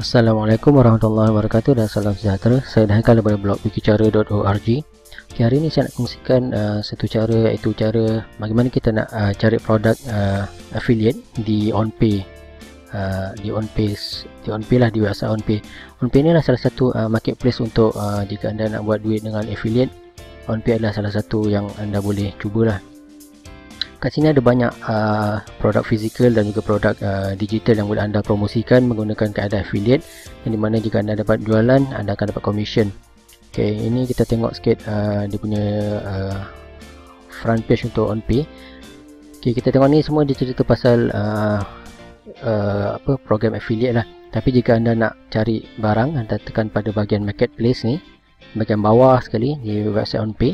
Assalamualaikum warahmatullahi wabarakatuh dan salam sejahtera. Saya dah daripada blog wikicara.org. Okay, hari ini saya nak kongsikan uh, satu cara iaitu cara bagaimana kita nak uh, cari produk uh, affiliate di OnPay. Uh, di OnPay di OnPay lah di website OnPay. OnPay ni adalah salah satu uh, marketplace untuk uh, jika anda nak buat duit dengan affiliate. OnPay adalah salah satu yang anda boleh cubalah kat sini ada banyak uh, produk fizikal dan juga produk uh, digital yang boleh anda promosikan menggunakan keadaan affiliate yang dimana jika anda dapat jualan anda akan dapat commission. Ok ini kita tengok sikit uh, dia punya uh, front page untuk OnPay ok kita tengok ni semua dia cerita pasal uh, uh, apa program affiliate lah. Tapi jika anda nak cari barang anda tekan pada bahagian marketplace ni bahagian bawah sekali di website OnPay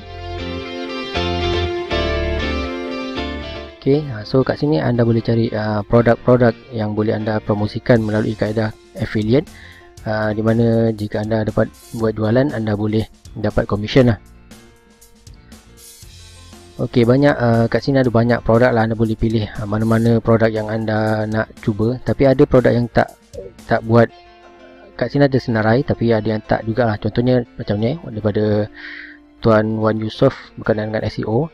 Okay, ha, so kat sini anda boleh cari uh, produk-produk uh, yang boleh anda promosikan melalui kaedah affiliate. Uh, di mana jika anda dapat buat jualan anda boleh dapat commission lah. Ok banyak uh, kat sini ada banyak produk lah anda boleh pilih. Uh, mana-mana produk yang anda nak cuba. Tapi ada produk yang tak tak buat. Kat sini ada senarai tapi ada yang tak jugalah. Contohnya macam ni daripada Tuan Wan Yusof berkenaan dengan SEO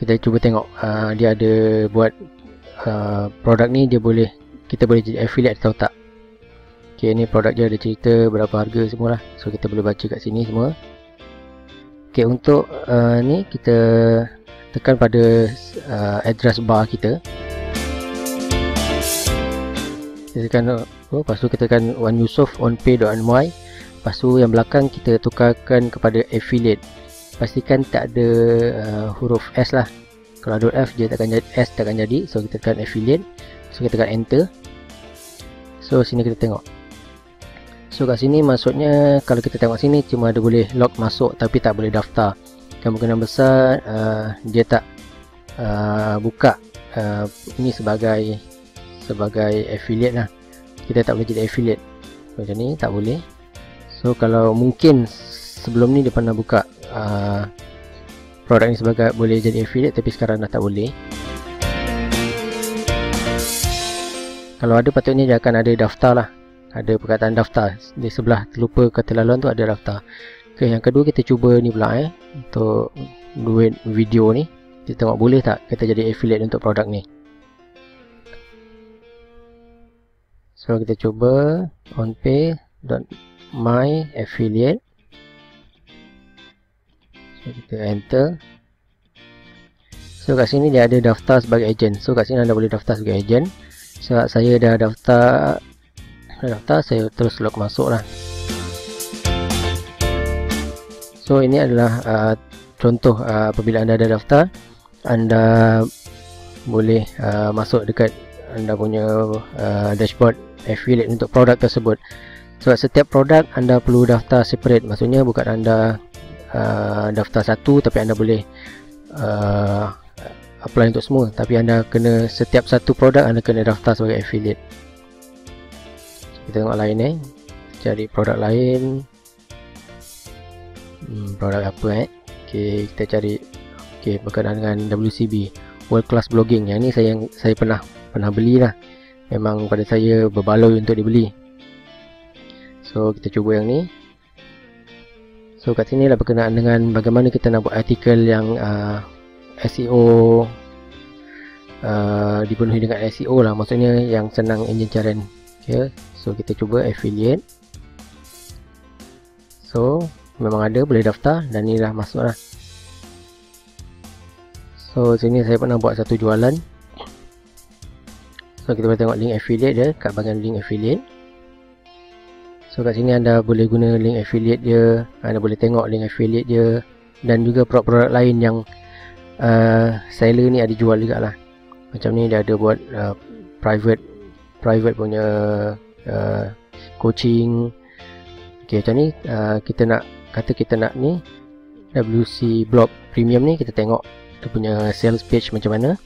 kita cuba tengok uh, dia ada buat uh, produk ni dia boleh kita boleh jadi affiliate atau tak. Ok ni produk dia ada cerita berapa harga semua lah. So kita boleh baca kat sini semua. Ok untuk uh, ni kita tekan pada uh, address bar kita. Kita tekan oh, lepas tu kita tekan one yusof on pay.my lepas tu yang belakang kita tukarkan kepada affiliate pastikan tak ada uh, huruf S lah. Kalau ada F dia takkan jadi S takkan jadi. So kita tekan affiliate. So kita tekan enter. So sini kita tengok. So kat sini maksudnya kalau kita tengok sini cuma ada boleh log masuk tapi tak boleh daftar. Kemungkinan besar uh, dia tak uh, buka uh, ini sebagai sebagai affiliate lah. Kita tak boleh jadi affiliate. Macam ni tak boleh. So kalau mungkin sebelum ni dia pernah buka uh, produk ni sebagai boleh jadi affiliate tapi sekarang dah tak boleh. Kalau ada patutnya dia akan ada daftar lah. Ada perkataan daftar. Di sebelah terlupa kata laluan tu ada daftar. Ok yang kedua kita cuba ni pula eh untuk duit video ni. Kita tengok boleh tak kita jadi affiliate untuk produk ni. So kita cuba onpay.my affiliate so kita enter. So kat sini dia ada daftar sebagai agent. So kat sini anda boleh daftar sebagai agent. So, saya dah daftar dah daftar saya terus log masuk lah. So ini adalah uh, contoh uh, apabila anda dah daftar anda boleh uh, masuk dekat anda punya uh, dashboard affiliate untuk produk tersebut. Sebab setiap produk anda perlu daftar separate. Maksudnya bukan anda uh, daftar satu tapi anda boleh uh, apply untuk semua. Tapi anda kena setiap satu produk anda kena daftar sebagai affiliate. Kita tengok lain eh. Cari produk lain. Hmm, produk apa eh? Ok kita cari. Ok berkenaan dengan WCB World Class Blogging. Yang ni saya saya pernah pernah beli lah memang pada saya berbaloi untuk dibeli. So kita cuba yang ni So kat sini lah berkenaan dengan bagaimana kita nak buat artikel yang uh, SEO uh, dipenuhi dengan SEO lah. Maksudnya yang senang engine carian okay. so kita cuba affiliate. So memang ada boleh daftar dan ni dah masuk lah. So sini saya pernah buat satu jualan. So kita boleh tengok link affiliate dia. Kat bahagian link affiliate So kat sini anda boleh guna link affiliate dia Anda boleh tengok link affiliate dia Dan juga produk-produk lain yang uh, Seller ni ada jual juga lah Macam ni dia ada buat uh, Private Private punya uh, Coaching. Okay macam ni uh, Kita nak Kata kita nak ni WC Blog Premium ni Kita tengok Dia punya sales page macam mana.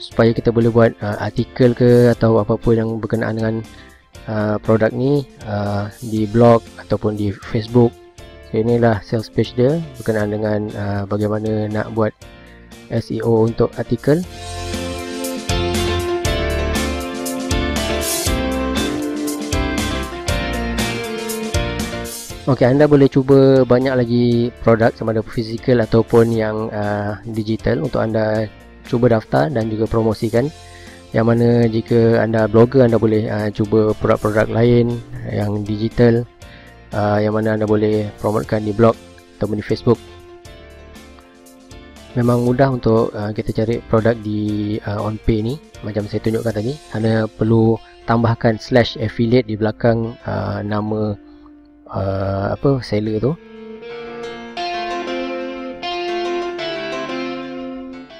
Supaya kita boleh buat uh, Artikel ke Atau apa-apa yang berkenaan dengan Uh, produk ni uh, di blog ataupun di Facebook. So inilah sales page dia berkenaan dengan uh, bagaimana nak buat SEO untuk artikel. Okey, anda boleh cuba banyak lagi produk sama ada fizikal ataupun yang uh, digital untuk anda cuba daftar dan juga promosikan. Yang mana jika anda blogger anda boleh uh, cuba produk-produk lain yang digital uh, yang mana anda boleh promotekan di blog ataupun di Facebook. Memang mudah untuk uh, kita cari produk di uh, OnPay ni macam saya tunjukkan tadi. Anda perlu tambahkan slash affiliate di belakang uh, nama uh, apa seller tu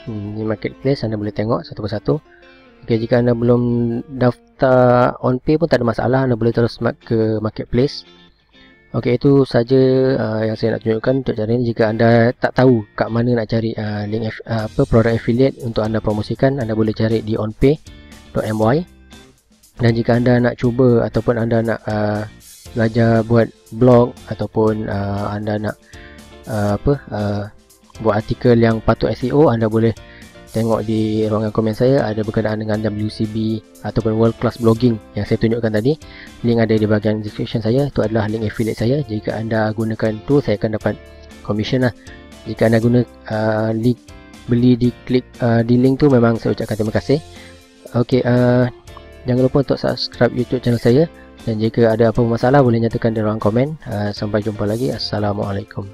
hmm, ni marketplace anda boleh tengok satu persatu Okay, jika anda belum daftar on pay pun tak ada masalah anda boleh terus ke marketplace. Okey itu saja uh, yang saya nak tunjukkan untuk cara ini. Jika anda tak tahu kat mana nak cari uh, link uh, apa produk affiliate untuk anda promosikan anda boleh cari di onpay.my dan jika anda nak cuba ataupun anda nak uh, belajar buat blog ataupun uh, anda nak uh, apa uh, buat artikel yang patut SEO anda boleh tengok di ruangan komen saya ada berkenaan dengan WCB ataupun World Class Blogging yang saya tunjukkan tadi. Link ada di bahagian description saya. Itu adalah link affiliate saya. Jika anda gunakan tu saya akan dapat commission lah. Jika anda guna uh, link beli di klik uh, di link tu memang saya ucapkan terima kasih. Ok uh, jangan lupa untuk subscribe youtube channel saya. Dan jika ada apa masalah boleh nyatakan di ruang komen. Uh, sampai jumpa lagi. Assalamualaikum